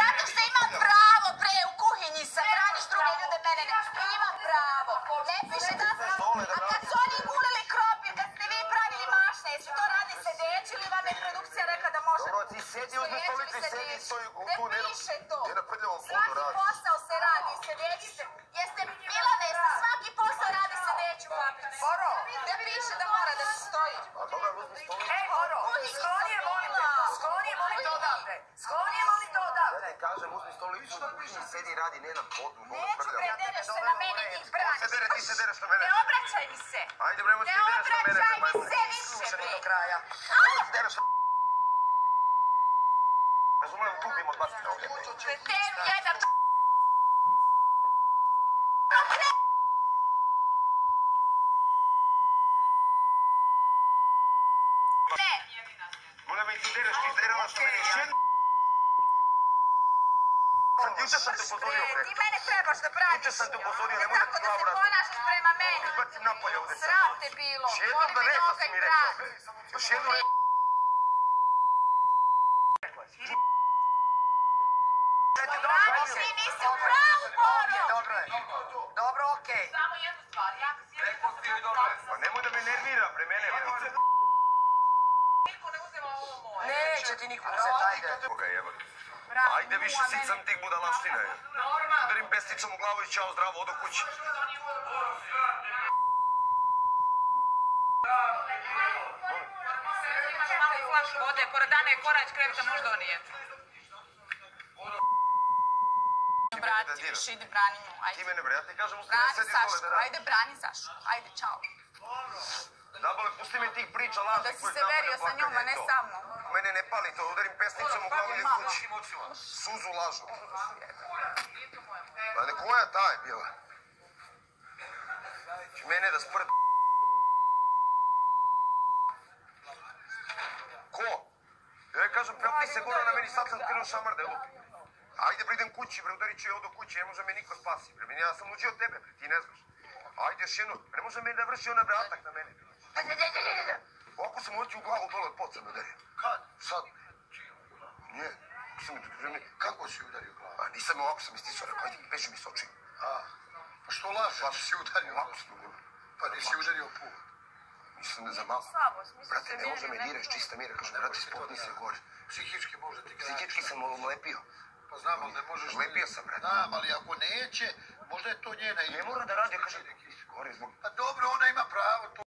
Zato što imam pravo, bre, u kuhinji sam, braniš druge ljude, mene ne. Imam pravo. Ne piše da sam... A kad su oni gulili krompir, kad ste vi pravili mašne, jesu to radi sedeći ili vam je produkcija rekla da može? Dobro, ti sjedi, uzmi stolicu i sedi stoji u tu Ne piše to. Uzmi stolicu u kuhinji, sedi i radi, ne na podu, dole Neću, bre, prljavo. dereš se na mene i njih braniš. Se dere, ti se dereš na mene. Ne obraćaj mi se. Ajde, bre, Ne ti dereš na mene. obraćaj mi majmune. se više, Slušaj me bre. do kraja. Ti dereš na... Razumijem, tupim od batina ovdje. Kreten jedan. Ne. Molim me, ti dereš, ti dereš na mene. Još jednu... Ti jučer sam te upozorio, bre. Ti mene trebaš da braniš. Jučer sam te upozorio, Ne nemoj da tako ti da glavu se razbiješ. ponašaš prema meni. Izbacim napolje ovdje sad. Sram te bilo. Još jednom da Boli me rekao noga sam i mi rekao. Još jednu rekao. Dobro je. Dobro, okej. Samo jednu stvar, ja kad sjedim da sam Pa nemoj da me nervira, pre mene. niko ne uzima ovo moje. Neće ti niko uzeti, ajde. Koga jeba? Ajde više sicam tih budalaština. je. Udarim pesticom u glavu i čao zdravo, odo kući. Malo i flašu vode, pored Dane Korać krevita može donijeti. Brati, više idi brani nju. Ti Ajde. mene bre, ja ti kažem, ustane, Brani sedi dole da radi. Ajde, brani Sašku. Ajde, čao. Zabole, pusti me tih priča lažnih Da si se verio sa njom, a plakanje ne sa mnom. Mene ne pali to, udarim pesnicom u glavu i idem Mama. kući. Suzu lažu. Pa ne koja ta je bila? Će mene da sprd... Ko? Ja joj kažem, prati se gore na meni, sad sam krenuo šamar da je lupi. Ajde bre, idem kući, bre, udarit ću je od kući, ne može me niko spasi, bre, ja sam luđi od tebe, bre, ti ne znaš. Ajde još jedno, ne može me da vrši ona bre atak na mene. Ovako sam ođu u glavu dole od poca me udario. Kad? Sad. Nije. Sam, mi, Kako si udario glavu? a nisam ovako sam istisao, rekao, ajde, beži mi s očima. A, pa što lažeš? Pa si udario Ovako glavu. sam udario. Pa nisi udario put. Mislim da za malo. Brate, se ne može me diraš, čista mira, kažem, brate, spotni se gore. Psihički može ti gledati. Psihički sam lepio. Pa znam, ali ne možeš... Lepio sam, brate. Znam, ali ako neće, možda je to njena Ne mora da radi, kažem, gore zbog